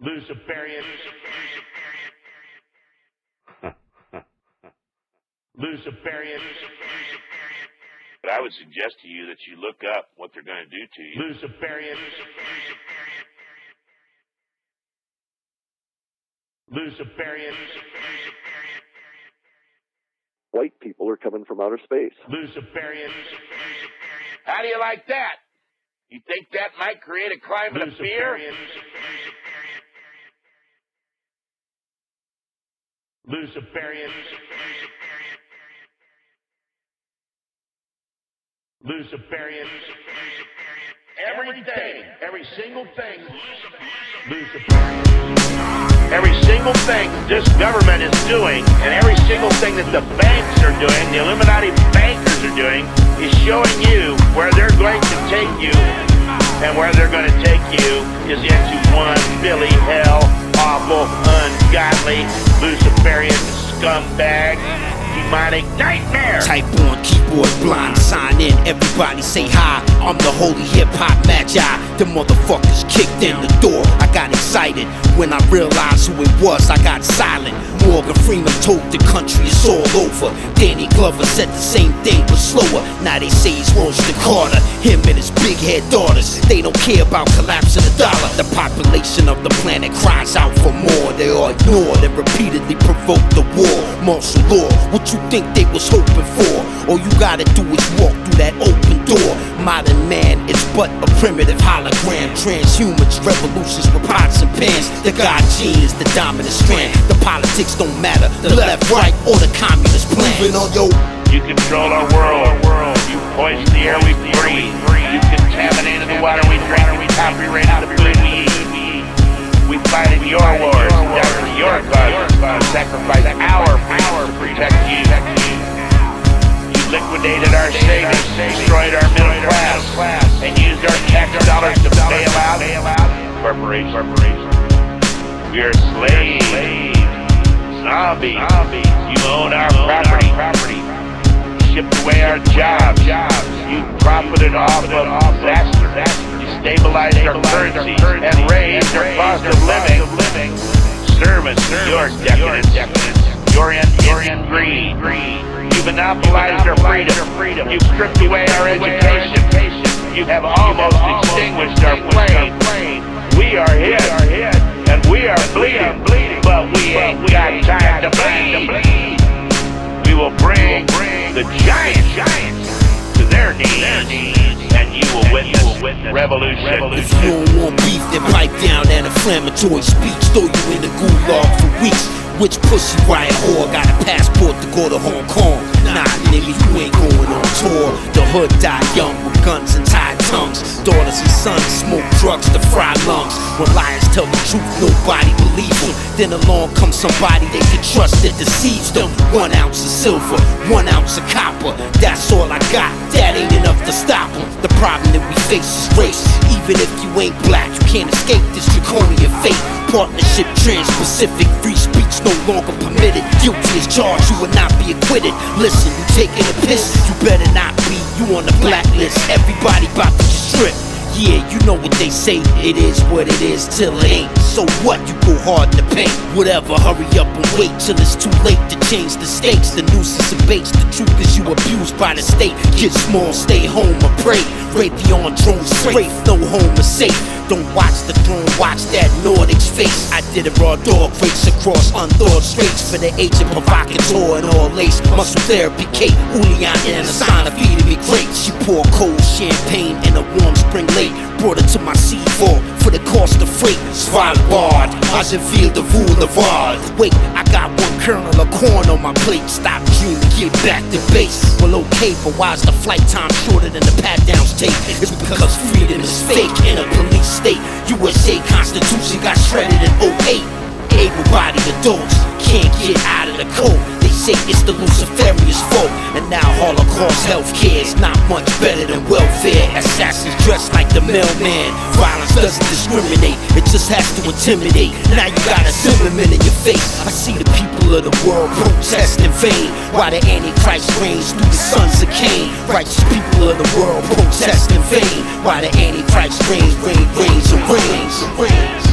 Luciferian. Luciferian. But I would suggest to you that you look up what they're going to do to you. Luciferian. Luciferian. White people are coming from outer space. Luciferian. How do you like that? You think that might create a climate of fear? Luciferian. Luciferian. Everything, every single thing, Luciferian. every single thing this government is doing, and every single thing that the banks are doing, the Illuminati bankers are doing, is showing you where they're going to take you, and where they're going to take you is into one Billy hell, awful, ungodly, Luciferian scumbag, demonic nightmare. Type on keyboard blind, sign in. Everybody say hi. I'm the holy hip hop magi. The motherfuckers kicked in the door. I got excited when I realized who it was. I got silent. Morgan Freeman told the country it's all over. Danny Glover said the same thing but slower. Now they say he's Roger Carter. Him and his big head daughters. They don't care about collapsing the dollar. The population of the planet cries out for more. They are ignored and repeatedly provoke the war. Martial law. What you think they was hoping for? All you gotta do is walk but a primitive hologram. Transhumans, revolutions with pots and pans. The God gene is the dominant strand. The politics don't matter. The left, right, or the communist plan. Moving on your You control our world. You poison the air we breathe. You contaminated the water we drink. We copyrighted the food we eat. We fight in your wars, die for your cause, sacrifice our freedom to protect you. Liquidated our savings, destroyed our middle class, and used our tax dollars to bail out corporations. We are slaves, zombies. You own our property, shipped away our jobs. You profited off of disaster. You stabilized our currency and raised our cost of living. Service your decadence, your end greed. You monopolized our freedom. You stripped away our education. You have almost extinguished our flame. We are hit, and we are bleeding, but we ain't got time to bleed. We will bring the giants to their knees, and you will witness revolution. If you don't want beef, then pipe down that inflammatory speech. Throw you in the gulag for weeks. Which pussy riot whore got a passport to go to Hong Kong? Nah, nigga, you ain't going on tour. The hood died young with guns and tied tongues. Daughters and sons smoke drugs to fry lungs. When liars tell the truth, nobody believes them. Then along comes somebody they can trust that deceives them. One ounce of silver, one ounce of copper. That's all I got. That ain't enough to stop them. The problem that we face is race. Even if you ain't black, you can't escape this draconian fate. Partnership, trans-Pacific, free no longer permitted. Guilty as charged, you will not be acquitted. Listen, you taking a piss, you better not be. You on the blacklist, everybody about to strip. Yeah, you know what they say, it is what it is till it ain't. So what, you go hard in the paint. Whatever, hurry up and wait till it's too late to change the stakes. The nuisance abates, the truth is you abused by the state. Get small, stay home or pray. Raytheon drone straight, no home is safe. Don't watch the throne, watch that Nordic's face. I did a raw dog race across unthawed straits for the agent provocateur and all lace. Muscle therapy, Kate, Julian and Asana feeding me grapes. She pour cold champagne in a warm spring lake. Brought it to my C4 for the cost of freight. Svalbard, Azenfield, the rule of art. Wait, I got kernel of corn on my plate. Stop dreaming, get back to base. Well, okay, but why's the flight time shorter than the pat downs take? It's because freedom is fake in a police state. USA Constitution got shredded in 08. Able-bodied adults can't get out of the code. They say it's the Luciferian's fault. And now Holocaust healthcare is not much better than welfare. Assassins dressed like the mailman. Violence doesn't discriminate, it just has to intimidate. Now you got a Zimmerman in your face. I see the people of the world protest in vain. While the Antichrist reigns through the sons of Cain. Righteous people of the world protest in vain. While the Antichrist reigns, reigns, reigns, and reigns, reigns.